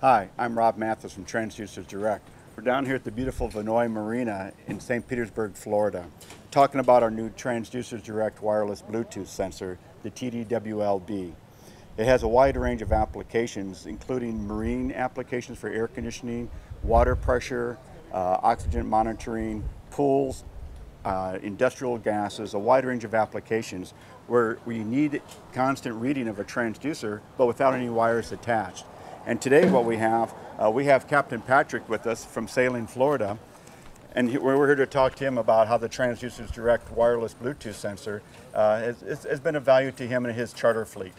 Hi, I'm Rob Matthes from Transducers Direct. We're down here at the beautiful Vinoy Marina in St. Petersburg, Florida, talking about our new Transducers Direct wireless Bluetooth sensor, the TDWLB. It has a wide range of applications, including marine applications for air conditioning, water pressure, uh, oxygen monitoring, pools, uh, industrial gases, a wide range of applications where we need constant reading of a transducer, but without any wires attached. And today what we have, uh, we have Captain Patrick with us from Sailing, Florida. And he, we're here to talk to him about how the Transducers Direct wireless Bluetooth sensor uh, has, has been of value to him and his charter fleet.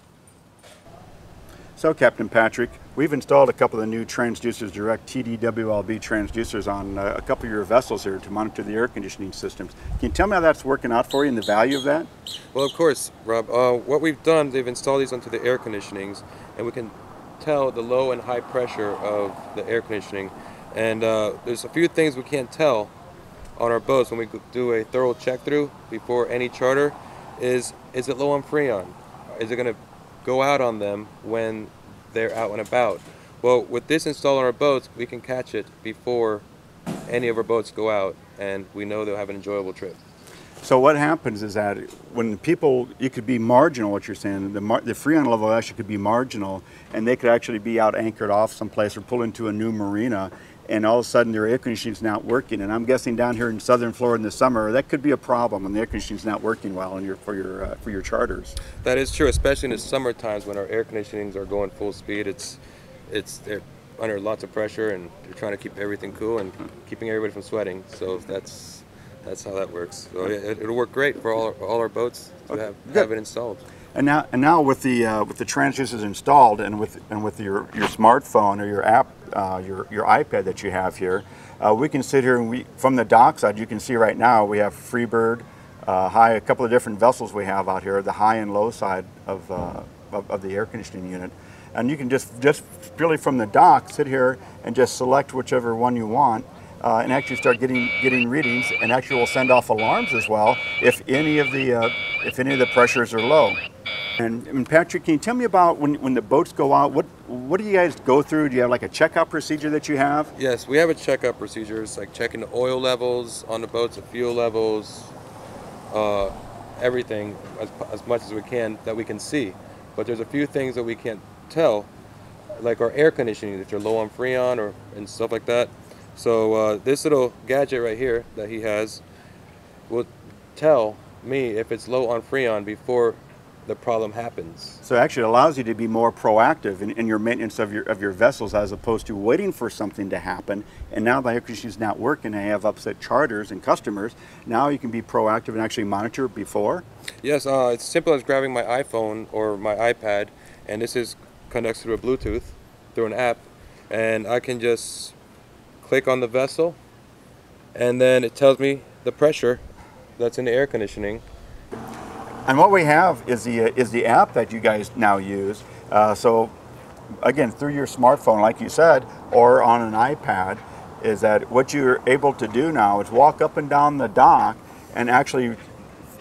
So Captain Patrick, we've installed a couple of the new Transducers Direct TDWLB transducers on uh, a couple of your vessels here to monitor the air conditioning systems. Can you tell me how that's working out for you and the value of that? Well, of course, Rob. Uh, what we've done, they've installed these onto the air conditionings, and we can tell the low and high pressure of the air conditioning. And uh, there's a few things we can't tell on our boats when we do a thorough check through before any charter. Is is it low on freon? Is it going to go out on them when they're out and about. Well, with this installed on our boats, we can catch it before any of our boats go out, and we know they'll have an enjoyable trip. So what happens is that when people, it could be marginal, what you're saying, the, the freon level actually could be marginal, and they could actually be out anchored off someplace or pull into a new marina, and all of a sudden their air conditioning's not working. And I'm guessing down here in southern Florida in the summer, that could be a problem when the air conditioning's not working well in your, for, your, uh, for your charters. That is true, especially in the summer times when our air conditionings are going full speed. It's, it's, they're under lots of pressure and they're trying to keep everything cool and keeping everybody from sweating. So that's, that's how that works. So it, will work great for all, all our boats to have, have it installed. And now, and now with the uh, with the transducers installed, and with and with your your smartphone or your app, uh, your your iPad that you have here, uh, we can sit here and we from the dock side. You can see right now we have Freebird, uh, high a couple of different vessels we have out here, the high and low side of, uh, of, of the air conditioning unit, and you can just just purely from the dock sit here and just select whichever one you want. Uh, and actually start getting getting readings, and actually will send off alarms as well if any of the uh, if any of the pressures are low. And, and, Patrick, can you tell me about when, when the boats go out, what, what do you guys go through? Do you have like a checkout procedure that you have? Yes, we have a checkup procedure. It's like checking the oil levels on the boats, the fuel levels, uh, everything as, as much as we can that we can see. But there's a few things that we can't tell, like our air conditioning, if you're low on freon or and stuff like that. So uh, this little gadget right here that he has will tell me if it's low on freon before the problem happens. So actually it allows you to be more proactive in, in, your maintenance of your of your vessels as opposed to waiting for something to happen. And now the air conditioning is not working and I have upset charters and customers. Now you can be proactive and actually monitor before? Yes, uh, it's simple as grabbing my iPhone or my iPad and this is connects through a Bluetooth, through an app, and I can just click on the vessel and then it tells me the pressure that's in the air conditioning and what we have is the, is the app that you guys now use. Uh, so again, through your smartphone, like you said, or on an iPad, is that what you're able to do now is walk up and down the dock and actually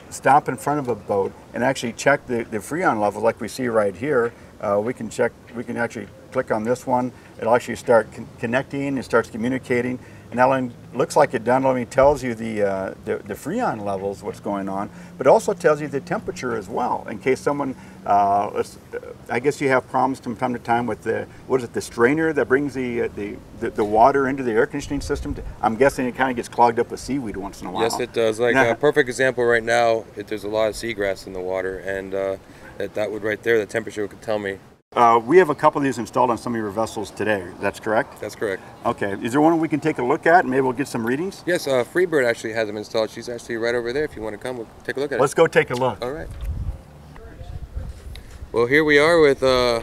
stop in front of a boat and actually check the, the freon level like we see right here. Uh, we can check, we can actually click on this one. It'll actually start con connecting, it starts communicating. And not only looks like it not only tells you the, uh, the, the, freon levels, what's going on, but also tells you the temperature as well. In case someone, uh, I guess you have problems from time to time with the, what is it, the strainer that brings the, uh, the, the, the, water into the air conditioning system? I'm guessing it kind of gets clogged up with seaweed once in a while. Yes, it does. Like a perfect example right now, it, there's a lot of seagrass in the water, and uh, that, that would right there, the temperature could tell me uh, we have a couple of these installed on some of your vessels today. That's correct? That's correct. Okay. Is there one we can take a look at and maybe we'll get some readings? Yes, uh, Freebird actually has them installed. She's actually right over there. If you want to come, we'll take a look at Let's it. Let's go take a look. All right. Well, here we are with uh,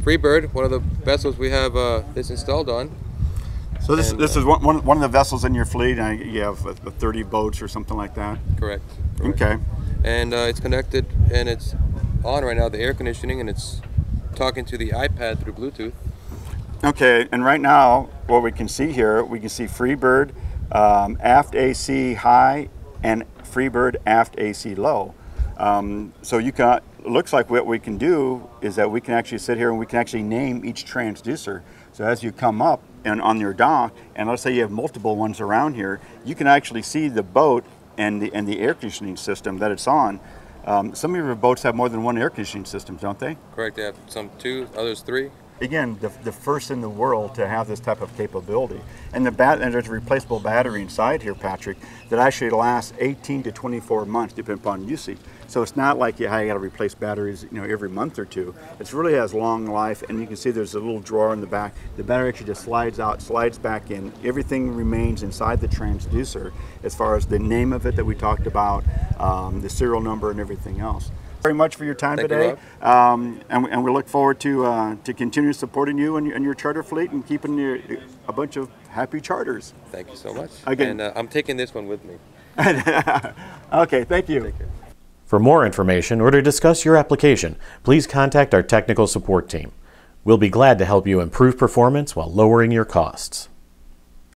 Freebird, one of the vessels we have uh, this installed on. So this, and, this is one, one of the vessels in your fleet. you have 30 boats or something like that? Correct. correct. Okay. And uh, it's connected and it's on right now, the air conditioning, and it's talking to the iPad through Bluetooth. Okay, and right now, what we can see here, we can see Freebird um, aft AC high and Freebird aft AC low. Um, so you can, looks like what we can do is that we can actually sit here and we can actually name each transducer. So as you come up and on your dock, and let's say you have multiple ones around here, you can actually see the boat and the and the air conditioning system that it's on. Um, some of your boats have more than one air conditioning system, don't they? Correct. They have some two, others three. Again, the, the first in the world to have this type of capability. And the bat and there's a replaceable battery inside here, Patrick, that actually lasts 18 to 24 months, depending upon usage. So it's not like you, you got to replace batteries, you know, every month or two. It really has long life, and you can see there's a little drawer in the back. The battery actually just slides out, slides back in. Everything remains inside the transducer, as far as the name of it that we talked about, um, the serial number, and everything else. Very much for your time Thank you, today, um, and, we- and we look forward to uh, to continue supporting you and your, and your charter fleet and keeping your, a bunch of happy charters. Thank you so much. Again- And uh, I'm taking this one with me. Okay, thank you. For more information or to discuss your application, please contact our technical support team. We'll be glad to help you improve performance while lowering your costs.